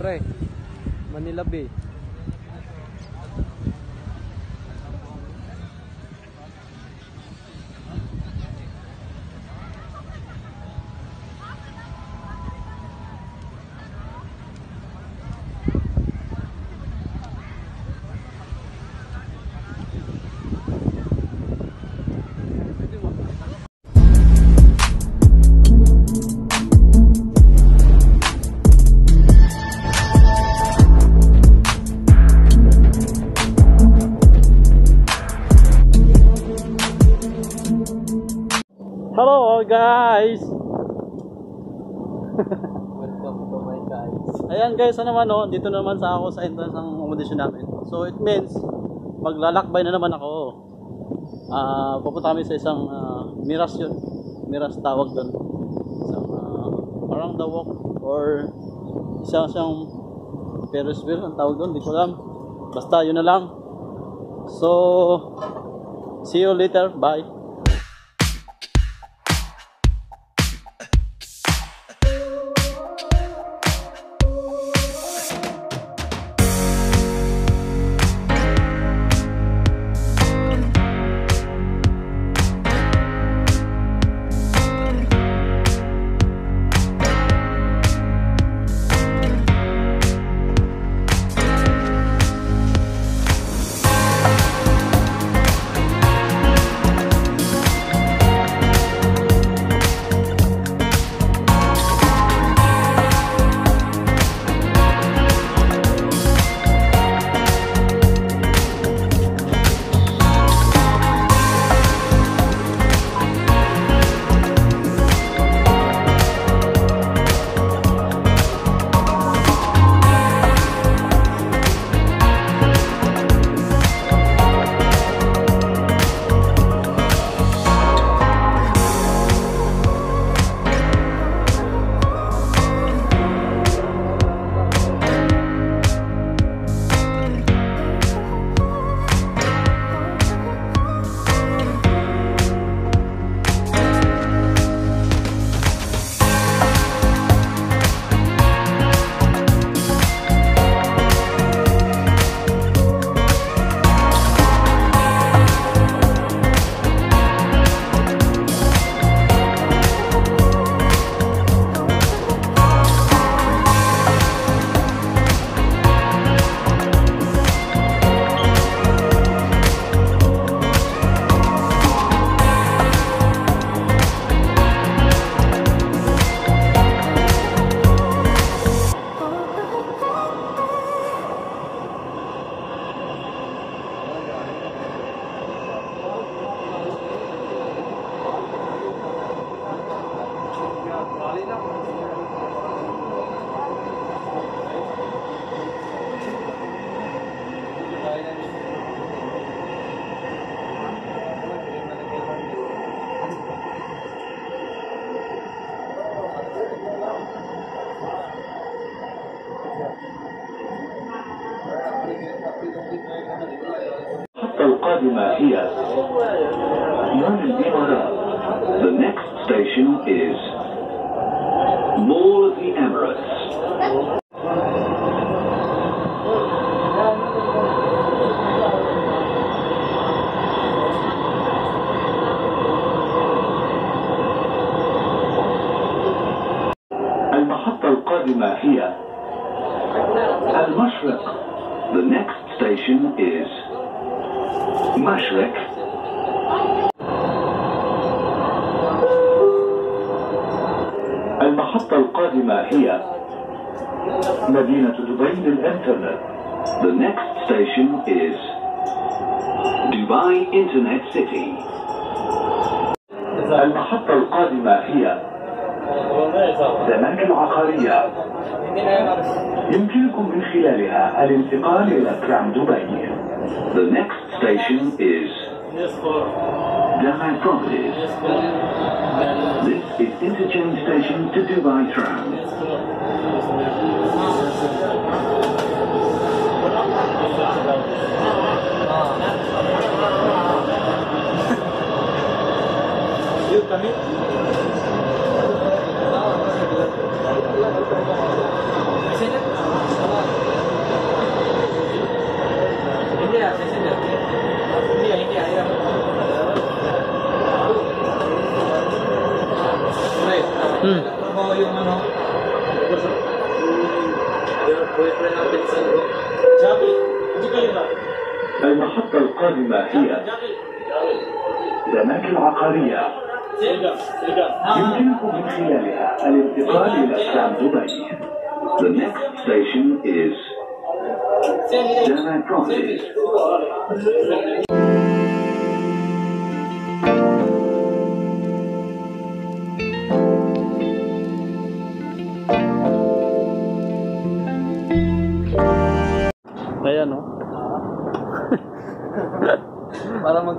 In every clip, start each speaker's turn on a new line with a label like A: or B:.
A: Siyempre, Manila Bay. Hello guys!
B: Welcome to my guys.
A: Ayan guys, ano naman oh, dito naman sa ako sa entrance ng accommodation namin. So it means maglalakbay na naman ako. Ah, pupunta kami sa isang ah, Miras yun. Miras tawag doon. Isang ah, parang the walk or isang isang Ferris wheel ang tawag doon, di ko alam. Basta yun na lang. So see you later. Bye.
C: القادمة هي مول الإمارات. The next station is Mall of the Emirates. المحطة القادمة هي مدينة دبي للإنترنت. The next station is Dubai Internet City. المحطة القادمة هي زمان العقارية. يمكنكم من خلالها الانتقال إلى ترام دبي. The next station is Dubai Properties. This is interchange station to Dubai Tram.
A: Yun kami.
C: المحطة القادمة هي زناك العقارية يمكنكم من خلالها الانتقال إلى ترام دبي The next station is Dana Properties.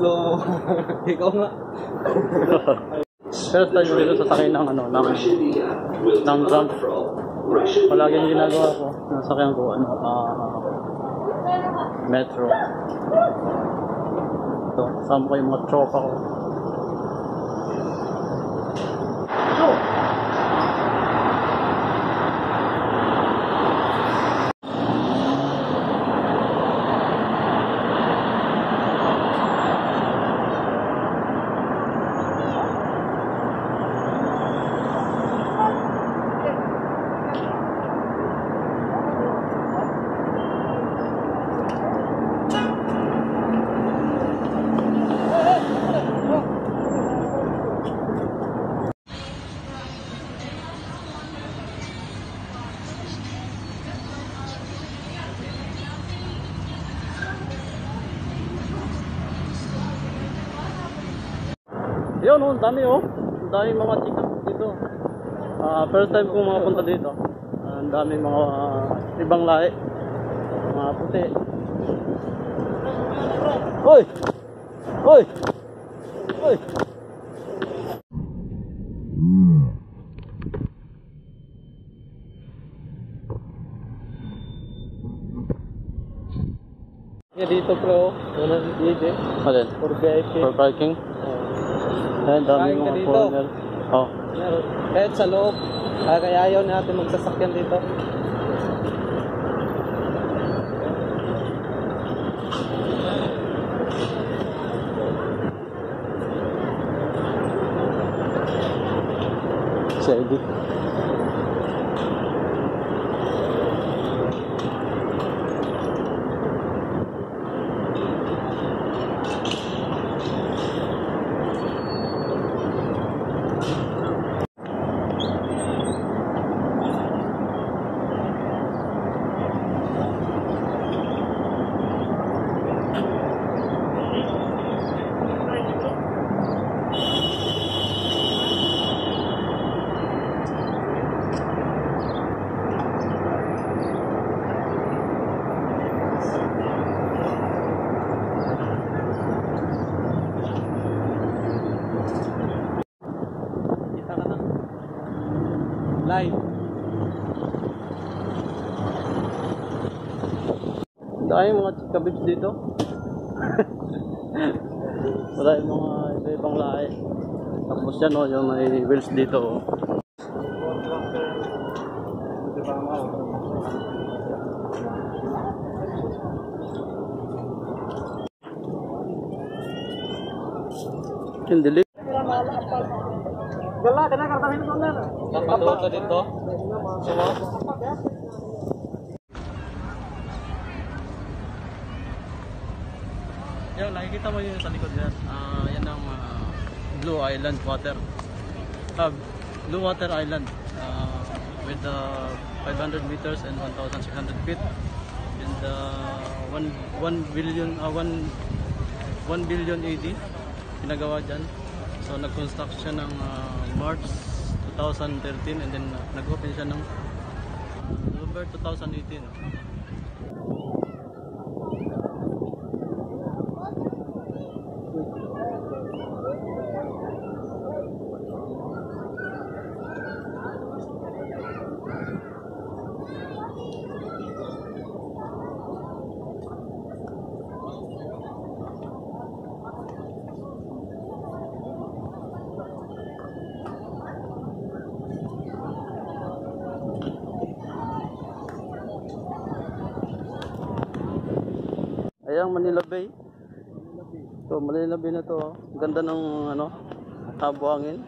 B: Mo. Ikaw nga.
A: Time ko dito sasakay ng ano, ng, ng trunk. Palaging ginagawa ko, nasakyan ko, ano, ah, metro. Ito, kasama ko yung mga tropa ko. Oh, ang dami oh. Ang dami mga chika dito. Ah, first time kong makapunta dito. Ah, ang dami mga ah, ibang lahi. Mga puti. Hoy! Hoy! Hoy!
B: Dito bro. Wala dito eh.
A: Alin?
B: For VIP.
A: For parking? Ayan, dami
B: Kain ka
A: mga
B: dito.
A: foreigner. Oh.
B: Meron. Kahit sa loob. Ah, kaya ayaw natin magsasakyan dito.
A: Si Eddie.
B: Kita ka na.
A: Ang dami mga babes dito. Wala yung mga iba-ibang lahi. Tapos yan oh, yung may wheels dito oh. Yung dilim.
B: Napatuto dito. Sumo.
A: Yan, nakikita mo yun sa likod yan. Ah, yan ang ah, Blue Island Water. Ah, Blue Water Island. Ah, with the 500 meters and 1,600 feet. And uh, 1, 1 billion, ah, 1, 1 billion AD pinagawa dyan. So nag-construct siya ng ah, March 2013 and then ah, nag-open siya ng November 2018. Ayan, Manila Bay. So, Manila Bay na to. oh. Ganda ng ano, habuhangin.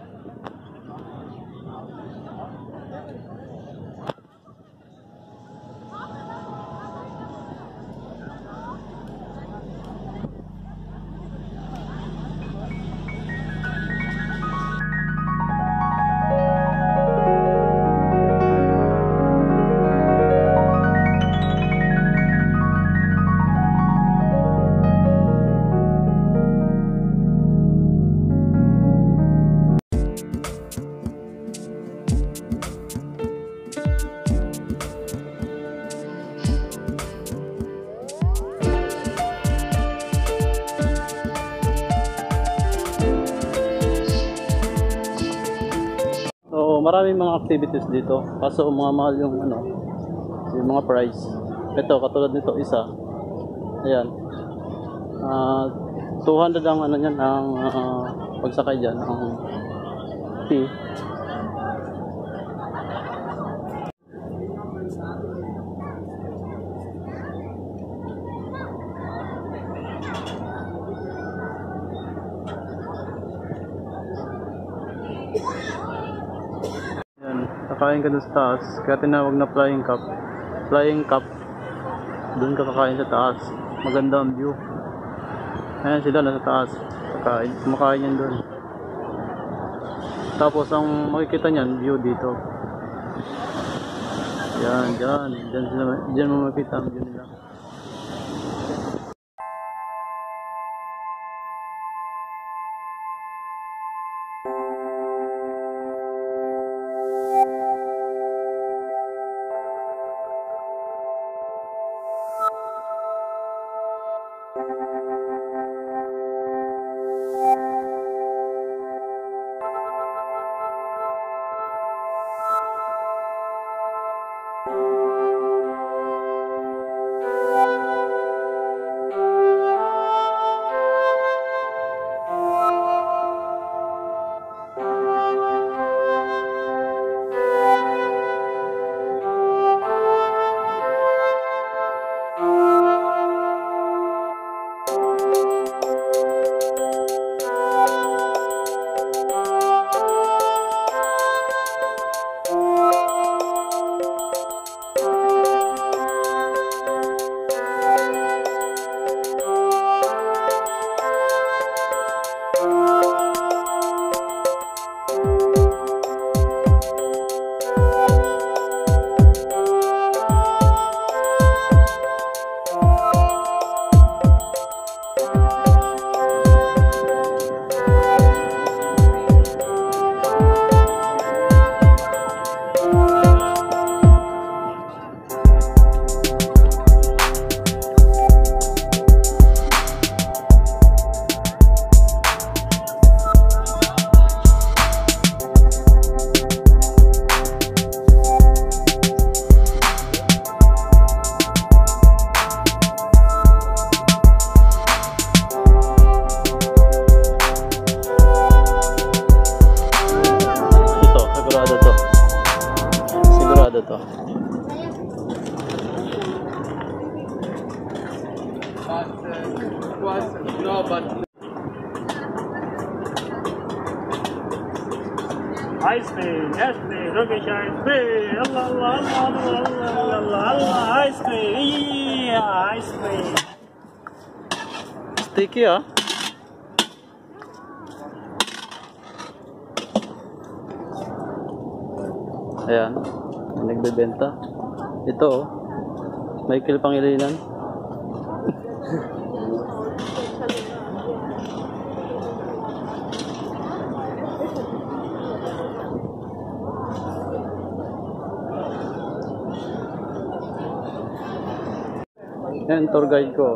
A: Maraming mga activities dito. Kaso mga mahal yung ano, yung mga price. Ito, katulad nito, isa. Ayan. Ah, 200 ang ano niyan, ang ah, pagsakay diyan, ang fee. Yan, kakain ka dun sa taas. Kaya tinawag na flying cup. Flying cup. Doon ka kakain sa taas. Maganda ang view. Ayan sila nasa taas. Kakain. Kumakain yan doon. Tapos ang makikita niyan, view dito. Yan, dyan. Dyan, sila, dyan mo makikita ang view nila. Sticky ah. Ayan, nagbebenta. Ito oh, Michael Pangilinan. Yan, tour guide ko.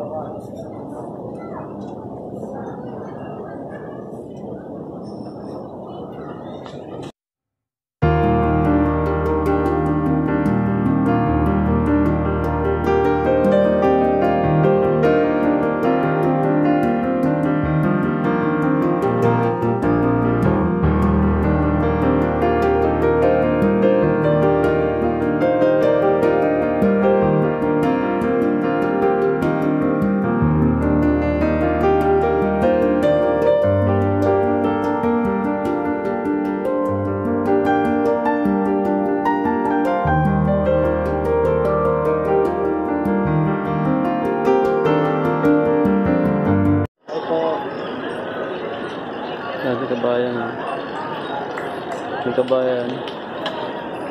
A: Kabayan.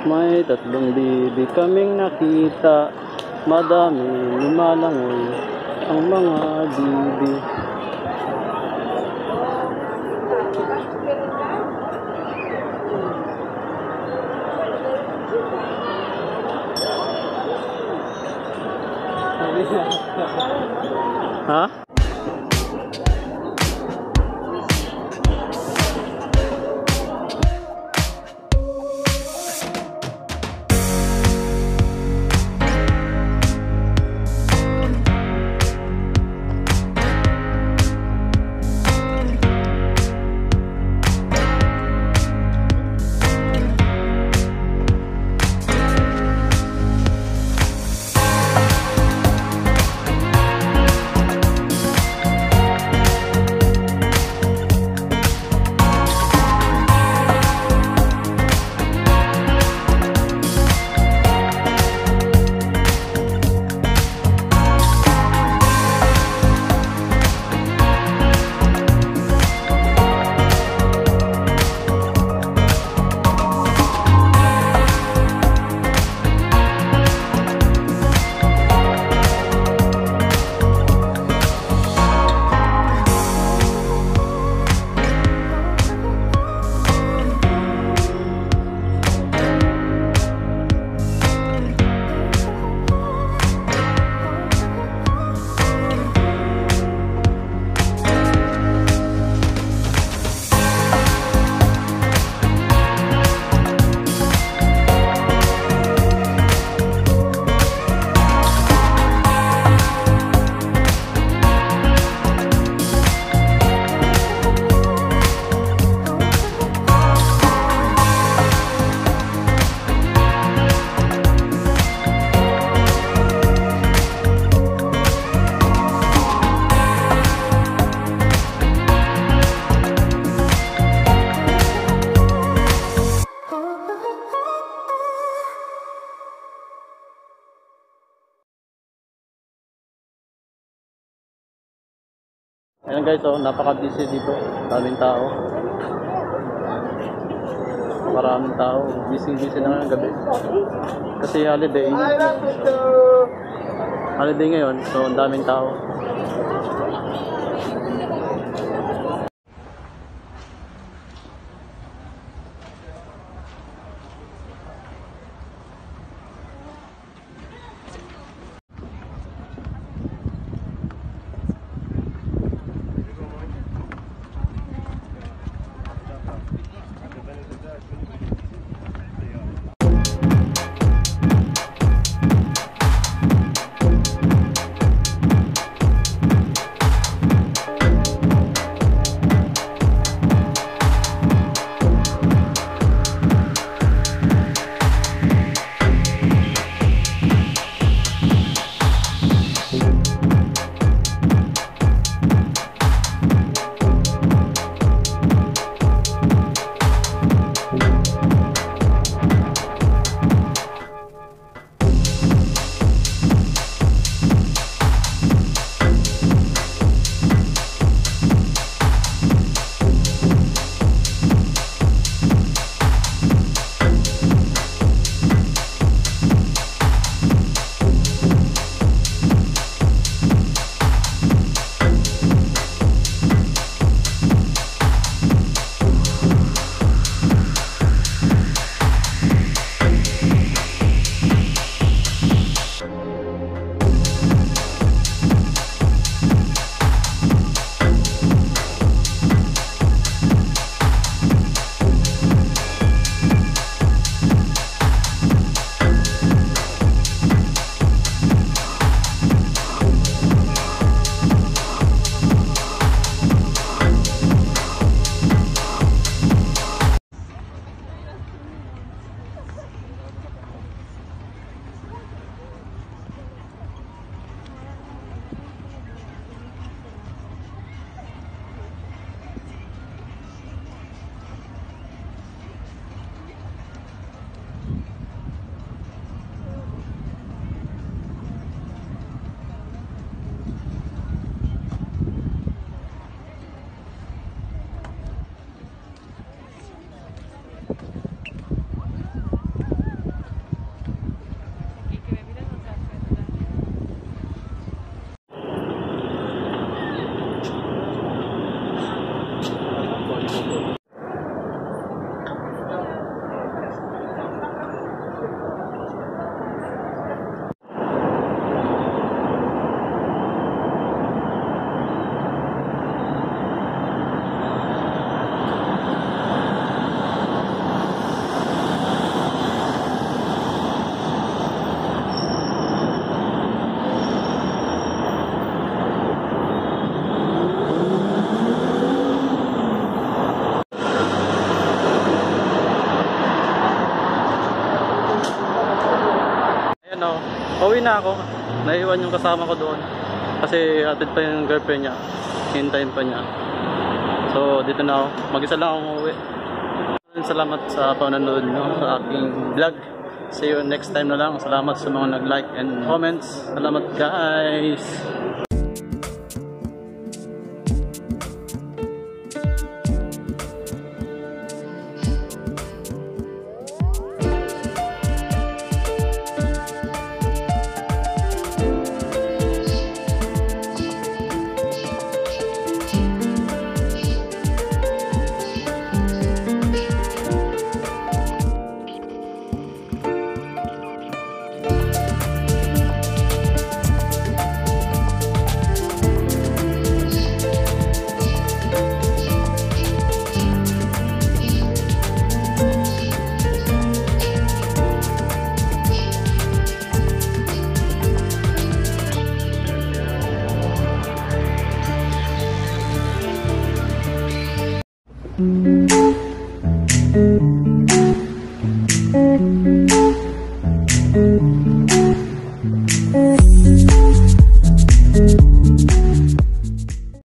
A: May tatlong bibi kaming nakita. Madami lumalangoy ang mga bibi. Ha? Ayan guys, oh, napaka-busy dito. Maraming tao. Maraming tao. Busy-busy na ngayong gabi. Kasi holiday. Holiday ngayon, so ang daming tao. Pauwi na ako. Naiwan yung kasama ko doon. Kasi atid pa yung girlfriend niya. Hintayin pa niya. So, dito na ako. Mag-isa lang akong uwi. Salamat sa panonood nyo sa aking vlog. See you next time na lang. Salamat sa mga nag-like and comments. Salamat guys!